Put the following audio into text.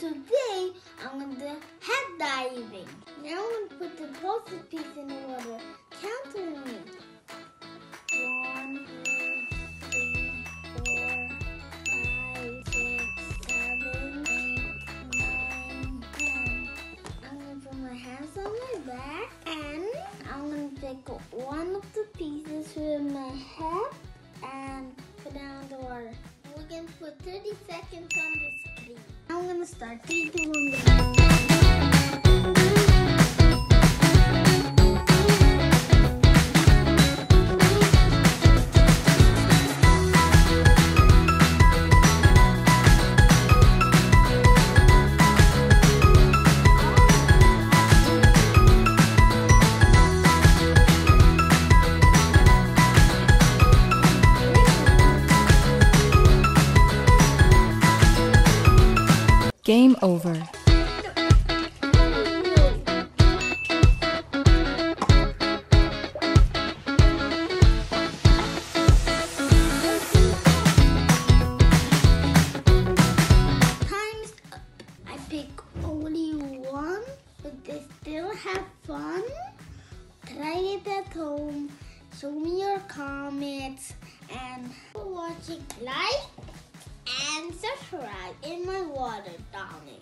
Today I'm going to head diving. Now I'm going to put the closest piece in the water. Count with me. One, two, three, four, five, six, seven, eight, nine, ten. I'm going to put my hands on my back and I'm going to pick one of the pieces with my head and put down the water. Put 30 seconds on the screen. I'm to start. 3, 2, 1, they still have fun. Try it at home. Show me your comments and for watching. Like and subscribe in my water, darling.